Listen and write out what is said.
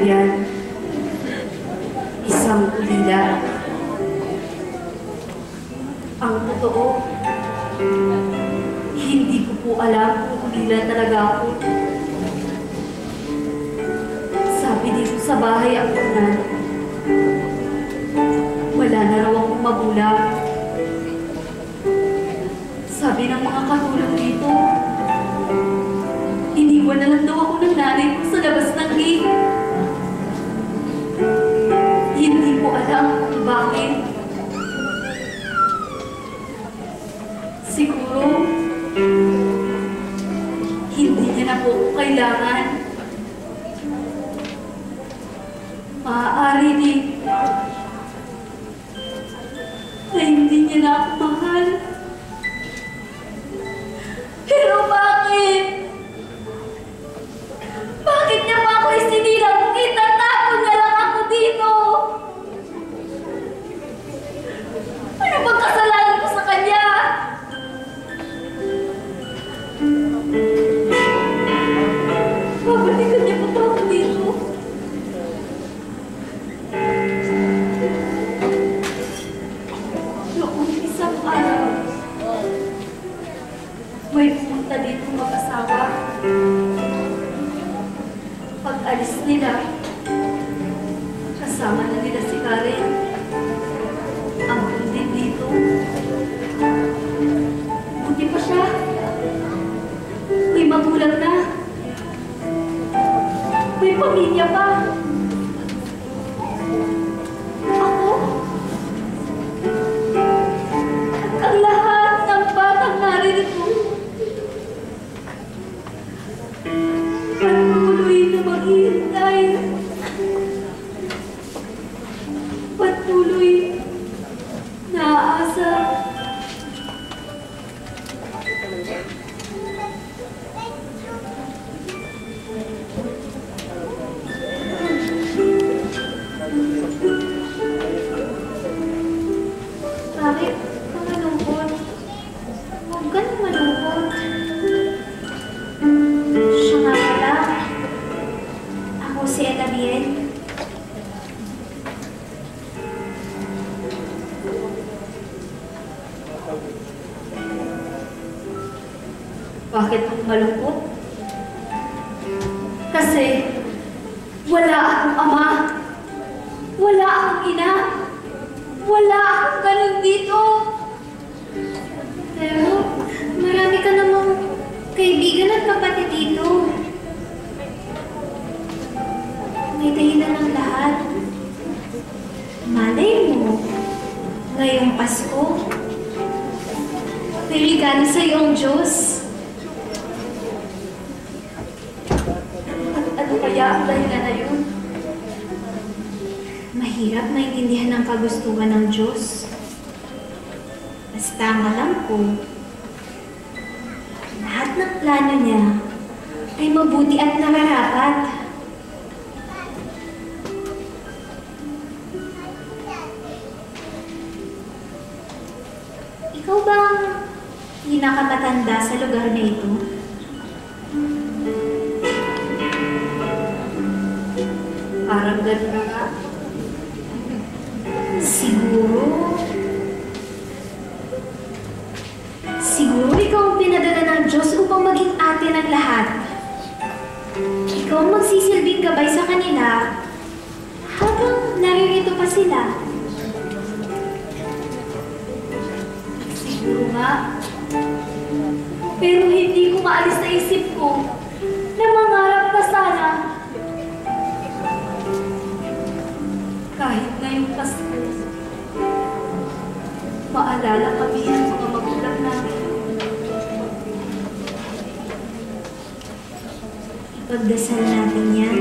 yan. Isang ulila. Ang totoo, hindi ko po alam kung ulila talaga ako. Sabi dito sa bahay ang unan, wala na raw akong magulang. Sabi ng mga katulong dito, ako kailangan. Maaari din na hindi niya na ako Pag alis nila, kasama na nila si Karen. Ang din dito. Buti pa siya. May magulang na. May pamilya pa. Malungkot? Kasi wala akong ama. Wala akong ina. Wala akong ganun dito. Pero marami ka namang kaibigan at kapatid dito. May dahilan ng lahat. Malay mo, ngayong Pasko, may regalo sa iyong Diyos. At Mahirap maintindihan ang kagustuhan ng Diyos. Basta ang alam ko, lahat ng plano niya ay mabuti at nararapat. Ikaw ba ang pinakamatanda sa lugar na ito? Parang ganun na nga. Siguro... Siguro ikaw ang pinadala ng Diyos upang maging ate ng lahat. Ikaw ang magsisilbing gabay sa kanila habang naririto pa sila. Siguro nga. Pero hindi ko maalis na isip ko na mangarap na sana. Maalala kami ng mga magulang namin. Ipagdasal natin yan.